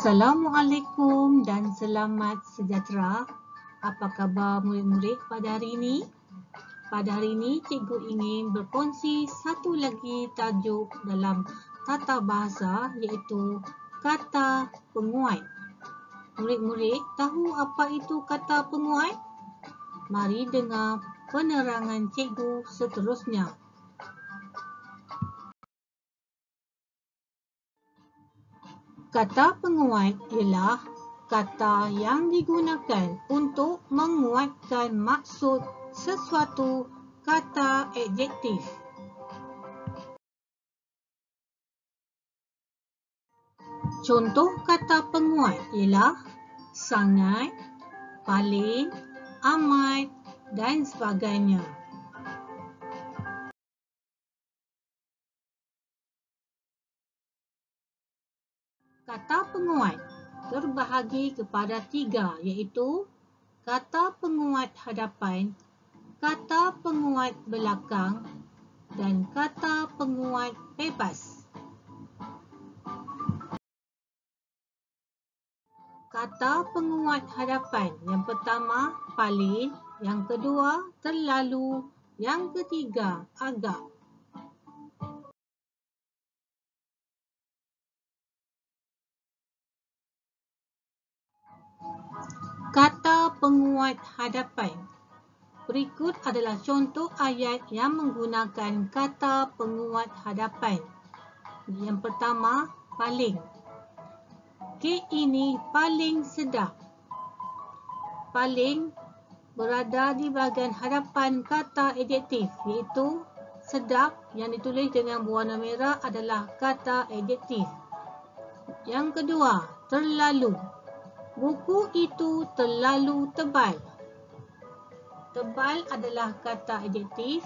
Assalamualaikum dan selamat sejahtera. Apa khabar murid-murid pada hari ini? Pada hari ini, cikgu ingin berkongsi satu lagi tajuk dalam tata bahasa iaitu kata penguat. Murid-murid tahu apa itu kata penguat? Mari dengar penerangan cikgu seterusnya. Kata penguat ialah kata yang digunakan untuk menguatkan maksud sesuatu kata adjektif. Contoh kata penguat ialah sangat, paling, amat dan sebagainya. Kata penguat terbahagi kepada tiga iaitu kata penguat hadapan, kata penguat belakang dan kata penguat bebas. Kata penguat hadapan yang pertama paling, yang kedua terlalu, yang ketiga agak. Kata penguat hadapan. Berikut adalah contoh ayat yang menggunakan kata penguat hadapan. Yang pertama, paling. Kek ini paling sedap. Paling berada di bahagian hadapan kata adjektif iaitu sedap yang ditulis dengan berwarna merah adalah kata adjektif. Yang kedua, terlalu. Buku itu terlalu tebal. Tebal adalah kata adjektif,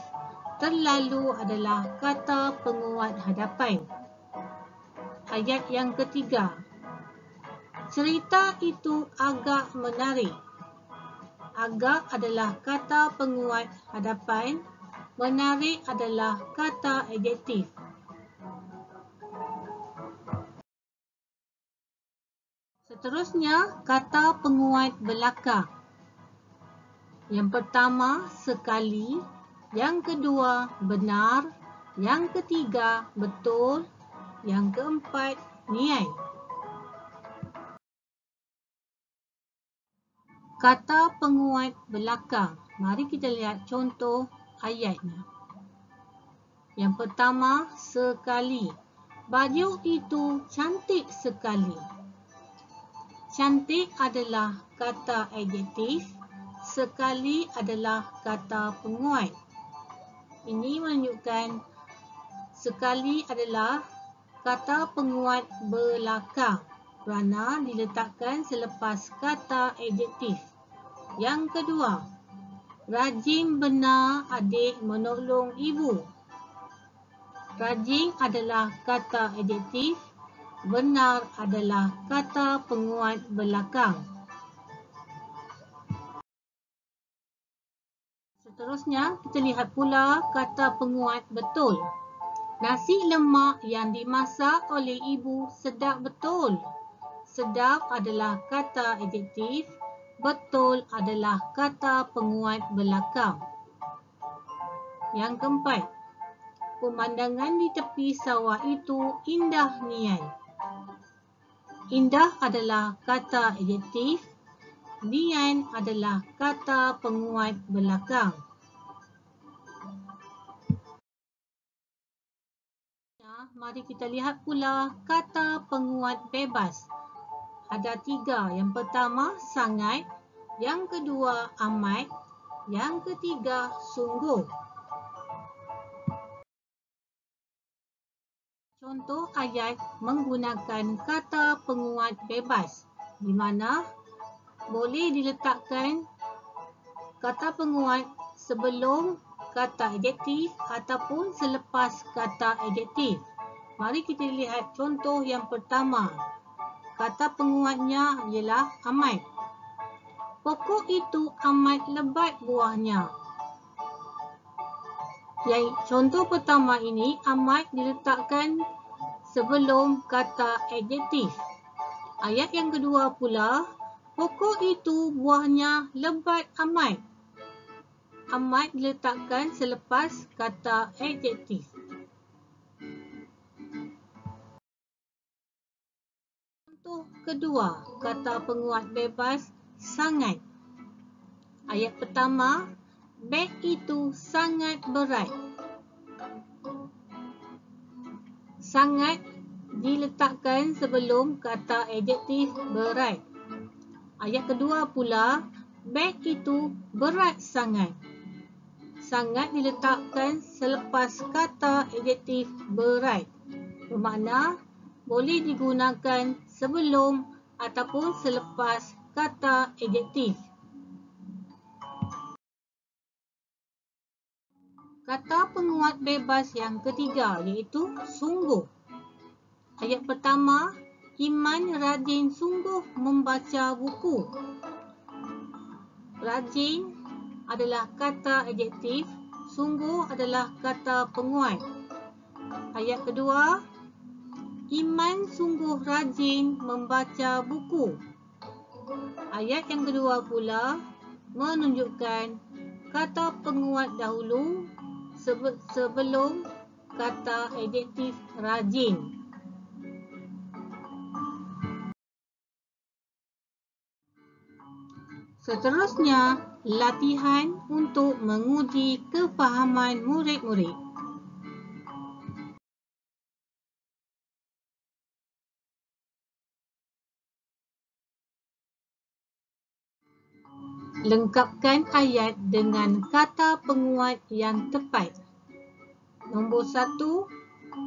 terlalu adalah kata penguat hadapan. Ayat yang ketiga. Cerita itu agak menarik. Agak adalah kata penguat hadapan, menarik adalah kata adjektif. Seterusnya, kata penguat belakang. Yang pertama, sekali. Yang kedua, benar. Yang ketiga, betul. Yang keempat, niat. Kata penguat belakang. Mari kita lihat contoh ayatnya. Yang pertama, sekali. Baju itu cantik sekali. Cantik adalah kata adjektif, sekali adalah kata penguat. Ini menunjukkan sekali adalah kata penguat belakang kerana diletakkan selepas kata adjektif. Yang kedua, rajin benar adik menolong ibu. Rajin adalah kata adjektif, benar adalah kata penguat belakang. Seterusnya, kita lihat pula kata penguat betul. Nasi lemak yang dimasak oleh ibu sedap betul. Sedap adalah kata adjektif, betul adalah kata penguat belakang. Yang keempat, pemandangan di tepi sawah itu indah nian. Indah adalah kata adjektif. Nian adalah kata penguat belakang. Mari kita lihat pula kata penguat bebas. Ada tiga. Yang pertama, sangat. Yang kedua, amat. Yang ketiga, sungguh. Contoh ayat menggunakan kata penguat bebas di mana boleh diletakkan kata penguat sebelum kata adjektif ataupun selepas kata adjektif. Mari kita lihat contoh yang pertama. Kata penguatnya ialah amat. Pokok itu amat lebat buahnya. Yang contoh pertama ini amat diletakkan sebelum kata adjektif. Ayat yang kedua pula, pokok itu buahnya lebat amat. Amat diletakkan selepas kata adjektif. Contoh kedua, kata penguat bebas sangat. Ayat pertama, beg itu sangat berat. Sangat diletakkan sebelum kata adjektif berat. Ayat kedua pula, beg itu berat sangat. Sangat diletakkan selepas kata adjektif berat. Bermakna boleh digunakan sebelum ataupun selepas kata adjektif. Kata penguat bebas yang ketiga iaitu sungguh. Ayat pertama, Iman rajin sungguh membaca buku. Rajin adalah kata adjektif, sungguh adalah kata penguat. Ayat kedua, Iman sungguh rajin membaca buku. Ayat yang kedua pula menunjukkan kata penguat dahulu sebelum kata adjektif rajin. Seterusnya, latihan untuk menguji kefahaman murid-murid. Lengkapkan ayat dengan kata penguat yang tepat. Nombor satu,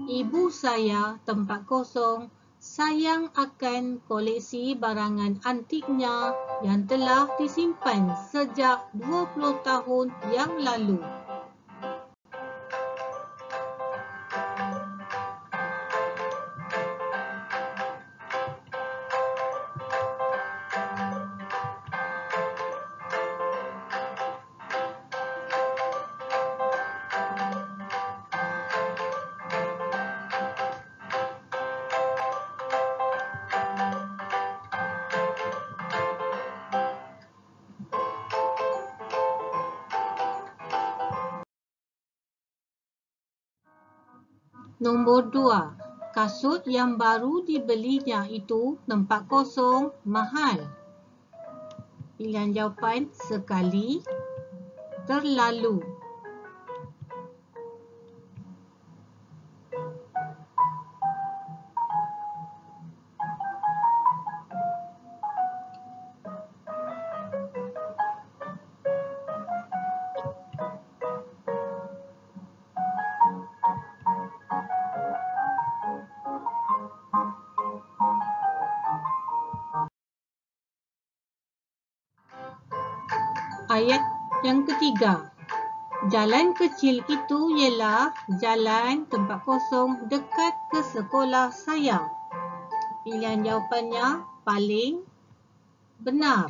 ibu saya tempat kosong sayang akan koleksi barangan antiknya yang telah disimpan sejak 20 tahun yang lalu. Nombor dua, kasut yang baru dibelinya itu tempat kosong mahal. Pilihan jawapan sekali, terlalu. Yang ketiga. Jalan kecil itu ialah jalan tempat kosong dekat ke sekolah saya. Pilihan jawapannya paling benar.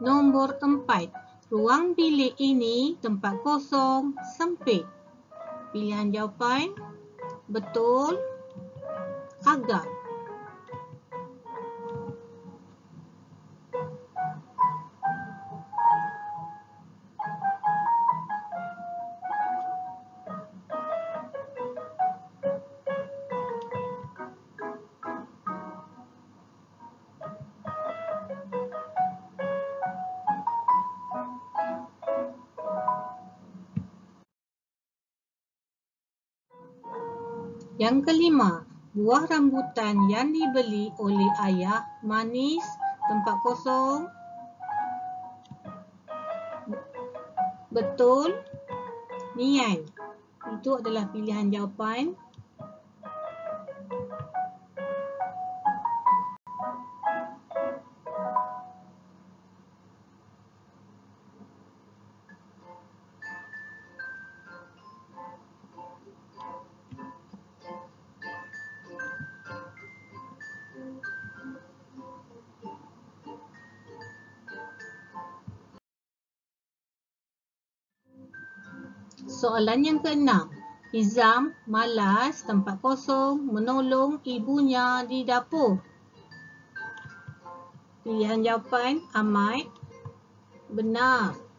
Nombor empat, ruang bilik ini tempat kosong, sempit. Pilihan jawapan, betul, agak. Yang kelima, buah rambutan yang dibeli oleh ayah manis, tempat kosong. Betul, nian. Itu adalah pilihan jawapan. Soalan yang keenam. Izam malas tempat kosong menolong ibunya di dapur. Pilihan jawapan amat benar.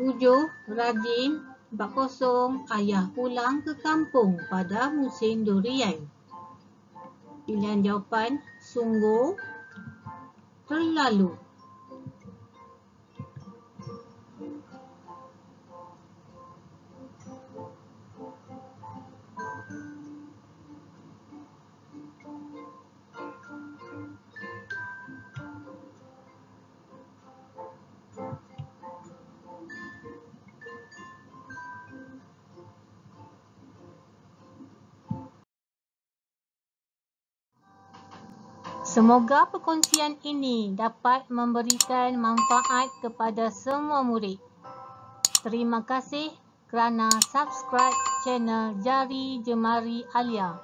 Tujuh, rajin, empat kosong, ayah pulang ke kampung pada musim durian. Pilihan jawapan, sungguh, terlalu. Semoga perkongsian ini dapat memberikan manfaat kepada semua murid. Terima kasih kerana subscribe channel Jari Jemari Alia.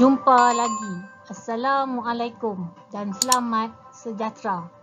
Jumpa lagi. Assalamualaikum dan selamat sejahtera.